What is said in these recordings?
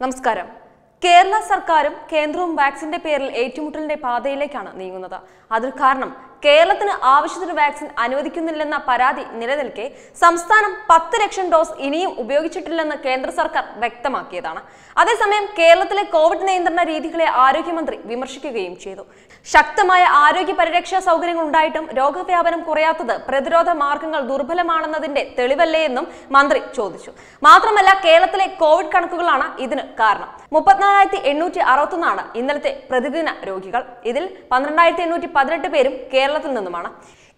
നമസ്കാരം. കേരള സർക്കാരും കേന്ദ്രവും വാക്സിന്റെ പേരിൽ ഏറ്റുമുട്ടലിന്റെ പാതയിലേക്കാണ് നീങ്ങുന്നത്. അതിൽ കാരണം കേരളത്തിന് ആവശ്യത്തിന് വാക്സിൻ അനുവദിക്കുന്നില്ലെന്ന പരാതി നിലനിൽക്കെ സംസ്ഥാനം പത്ത് ലക്ഷം ഡോസ് ഇനിയും ഉപയോഗിച്ചിട്ടില്ലെന്ന് കേന്ദ്ര സർക്കാർ വ്യക്തമാക്കിയതാണ്. അതേസമയം കേരളത്തിലെ കോവിഡ് നിയന്ത്രണ രീതികളെ ആരോഗ്യമന്ത്രി വിമർശിക്കുകയും ചെയ്തു. ശക്തമായ ആരോഗ്യ പരിരക്ഷാ സൗകര്യങ്ങൾ ഉണ്ടായിട്ടും രോഗവ്യാപനം കുറയാത്തത് പ്രതിരോധ മാർഗങ്ങൾ ദുർബലമാണെന്നതിന്റെ തെളിവല്ലേ എന്നും മന്ത്രി ചോദിച്ചു. മാത്രമല്ല കേരളത്തിലെ കോവിഡ് കണക്കുകളാണ് ഇതിന് കാരണം. മുപ്പത്തിനാലായിരത്തി എണ്ണൂറ്റി അറുപത്തൊന്നാണ് ഇന്നലത്തെ പ്രതിദിന രോഗികൾ. ഇതിൽ പന്ത്രണ്ടായിരത്തി എണ്ണൂറ്റി പതിനെട്ട് പേരും കേരളത്തിൽ നിന്നുമാണ്.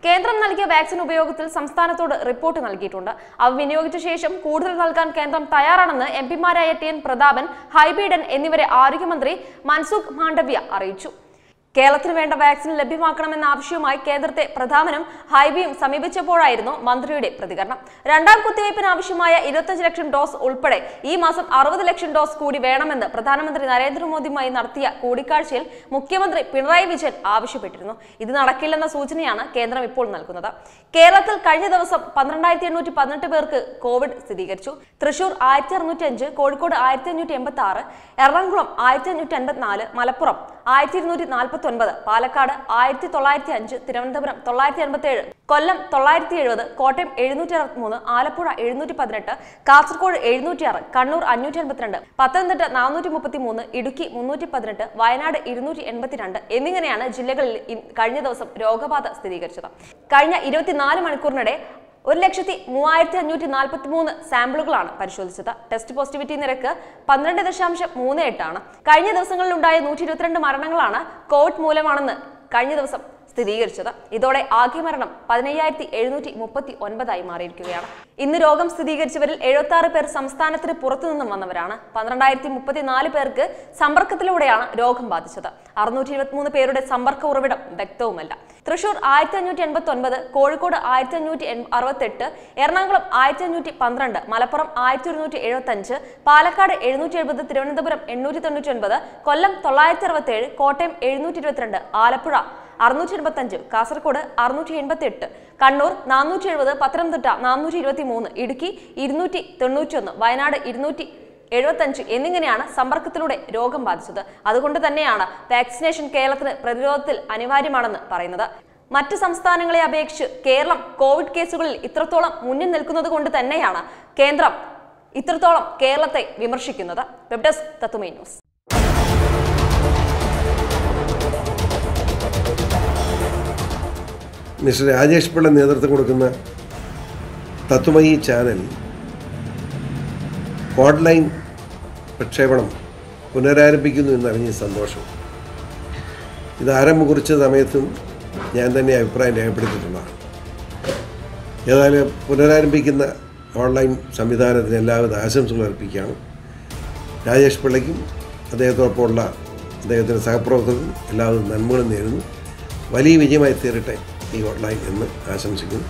കേന്ദ്രം നൽകിയ വാക്സിൻ ഉപയോഗത്തിൽ സംസ്ഥാനത്തോട് റിപ്പോർട്ട് നൽകിയിട്ടുണ്ട്. അവ വിനിയോഗിച്ച ശേഷം കൂടുതൽ നൽകാൻ കേന്ദ്രം തയ്യാറാണെന്ന് എം പിമാരായ ടി എൻ പ്രതാപൻ ഹൈബീഡൻ എന്നിവരെ ആരോഗ്യമന്ത്രി മൻസുഖ് മാണ്ഡവ്യ അറിയിച്ചു. കേരളത്തിന് വേണ്ട വാക്സിൻ ലഭ്യമാക്കണമെന്ന ആവശ്യവുമായി കേന്ദ്രത്തെ പ്രധാനനും ഹൈബിയും സമീപിച്ചപ്പോഴായിരുന്നു മന്ത്രിയുടെ പ്രതികരണം. രണ്ടാം കുത്തിവയ്പ്പിന് ആവശ്യമായ ഇരുപത്തഞ്ച് ലക്ഷം ഡോസ് ഉൾപ്പെടെ ഈ മാസം അറുപത് ലക്ഷം ഡോസ് കൂടി വേണമെന്ന് പ്രധാനമന്ത്രി നരേന്ദ്രമോദിയുമായി നടത്തിയ കൂടിക്കാഴ്ചയിൽ മുഖ്യമന്ത്രി പിണറായി വിജയൻ ആവശ്യപ്പെട്ടിരുന്നു. ഇത് നടക്കില്ലെന്ന സൂചനയാണ് കേന്ദ്രം ഇപ്പോൾ നൽകുന്നത്. കേരളത്തിൽ കഴിഞ്ഞ ദിവസം പന്ത്രണ്ടായിരത്തി എണ്ണൂറ്റി പതിനെട്ട് പേർക്ക് കോവിഡ് സ്ഥിരീകരിച്ചു. തൃശൂർ ആയിരത്തി അറുന്നൂറ്റി അഞ്ച് കോഴിക്കോട് ആയിരത്തി അഞ്ഞൂറ്റി എൺപത്തി ആറ് എറണാകുളം ആയിരത്തി അഞ്ഞൂറ്റി എൺപത്തിനാല് മലപ്പുറം ആയിരത്തി ഇരുന്നൂറ്റി നാൽപ്പത്തി ഒൻപത് പാലക്കാട് ആയിരത്തി തൊള്ളായിരത്തി അഞ്ച് തിരുവനന്തപുരം തൊള്ളായിരത്തി എൺപത്തി ഏഴ് കൊല്ലം തൊള്ളായിരത്തി എഴുപത് കോട്ടയം എഴുന്നൂറ്റി അറുപത്തി മൂന്ന് ആലപ്പുഴ എഴുന്നൂറ്റി പതിനെട്ട് കാസർഗോഡ് എഴുന്നൂറ്റി ആറ് കണ്ണൂർ അഞ്ഞൂറ്റി എൺപത്തിരണ്ട് പത്തനംതിട്ട നാനൂറ്റി മുപ്പത്തി മൂന്ന് ഇടുക്കി മുന്നൂറ്റി പതിനെട്ട് വയനാട് ഇരുന്നൂറ്റി എൺപത്തിരണ്ട് എന്നിങ്ങനെയാണ് ജില്ലകളിൽ കഴിഞ്ഞ ദിവസം രോഗബാധ സ്ഥിരീകരിച്ചത്. കഴിഞ്ഞ ഇരുപത്തിനാല് മണിക്കൂറിനിടെ ഒരു ലക്ഷത്തി മൂവായിരത്തി അഞ്ഞൂറ്റി നാൽപ്പത്തി മൂന്ന് സാമ്പിളുകളാണ് പരിശോധിച്ചത്. ടെസ്റ്റ് പോസിറ്റിവിറ്റി നിരക്ക് പന്ത്രണ്ട് ദശാംശം മൂന്ന് എട്ടാണ്. കഴിഞ്ഞ ദിവസങ്ങളിലുണ്ടായ നൂറ്റി ഇരുപത്തിരണ്ട് മരണങ്ങളാണ് കോവിഡ് മൂലമാണെന്ന് കഴിഞ്ഞ ദിവസം സ്ഥിരീകരിച്ചത്. ഇതോടെ ആകെ മരണം പതിനയ്യായിരത്തി എഴുന്നൂറ്റി മുപ്പത്തി ഒൻപതായി മാറിയിരിക്കുകയാണ്. ഇന്ന് രോഗം സ്ഥിരീകരിച്ചവരിൽ എഴുപത്തി ആറ് പേർ സംസ്ഥാനത്തിന് പുറത്തു നിന്നും വന്നവരാണ്. പന്ത്രണ്ടായിരത്തി മുപ്പത്തിനാല് പേർക്ക് സമ്പർക്കത്തിലൂടെയാണ് രോഗം ബാധിച്ചത്. അറുന്നൂറ്റി ഇരുപത്തിമൂന്ന് പേരുടെ സമ്പർക്ക ഉറവിടം വ്യക്തവുമല്ല. തൃശൂർ ആയിരത്തി അഞ്ഞൂറ്റി എൺപത്തി ഒൻപത് കോഴിക്കോട് ആയിരത്തി അഞ്ഞൂറ്റി അറുപത്തെട്ട് എറണാകുളം ആയിരത്തി അഞ്ഞൂറ്റി പന്ത്രണ്ട് മലപ്പുറം ആയിരത്തി ഒരുന്നൂറ്റി എഴുപത്തി അഞ്ച് പാലക്കാട് എഴുന്നൂറ്റി എഴുപത് തിരുവനന്തപുരം എണ്ണൂറ്റി തൊണ്ണൂറ്റി ഒൻപത് കൊല്ലം തൊള്ളായിരത്തി അറുപത്തി ഏഴ് കോട്ടയം എഴുന്നൂറ്റി ഇരുപത്തിരണ്ട് ആലപ്പുഴ അറുന്നൂറ്റി എൺപത്തഞ്ച് കാസർഗോഡ് അറുന്നൂറ്റി എൺപത്തി എട്ട് കണ്ണൂർ നാനൂറ്റി എഴുപത് പത്തനംതിട്ട നാനൂറ്റി ഇരുപത്തി മൂന്ന് ഇടുക്കി ഇരുന്നൂറ്റി തൊണ്ണൂറ്റി ഒന്ന് വയനാട് ഇരുന്നൂറ്റി എഴുപത്തഞ്ച് എന്നിങ്ങനെയാണ് സമ്പർക്കത്തിലൂടെ രോഗം ബാധിച്ചത്. അതുകൊണ്ട് തന്നെയാണ് വാക്സിനേഷൻ കേരളത്തിന് പ്രതിരോധത്തിൽ അനിവാര്യമാണെന്ന് പറയുന്നത്. മറ്റ് സംസ്ഥാനങ്ങളെ അപേക്ഷിച്ച് കേരളം കോവിഡ് കേസുകളിൽ ഇത്രത്തോളം മുന്നിൽ നിൽക്കുന്നത് കൊണ്ട് തന്നെയാണ് കേന്ദ്രം ഇത്രത്തോളം കേരളത്തെ വിമർശിക്കുന്നത്. Web desk Tathwamayi news. Mister Rajesh Pillai നേതൃത്വം കൊടുക്കുന്ന തത്വമയി ചാനൽ ഓൺലൈൻ പ്രക്ഷേപണം പുനരാരംഭിക്കുന്നു എന്നറിഞ്ഞ സന്തോഷം. ഇത് ആരംഭം കുറിച്ച സമയത്തും ഞാൻ തന്നെ അഭിപ്രായം രേഖപ്പെടുത്തിയിട്ടുള്ളതാണ് ഏതായാലും പുനരാരംഭിക്കുന്ന ഓൺലൈൻ സംവിധാനത്തിന് എല്ലാവിധ ആശംസകൾ അർപ്പിക്കുകയാണ്. രാജേഷ് പിള്ളയ്ക്കും അദ്ദേഹത്തോടൊപ്പമുള്ള അദ്ദേഹത്തിന്റെ സഹപ്രവർത്തകർക്കും എല്ലാവിധ നന്മകളും നേരുന്നു. വലിയ വിജയമായി തീരട്ടെ. ഈ ഹോട്ട്ലൈൻ എന്ന് ആശംസിക്കുന്നു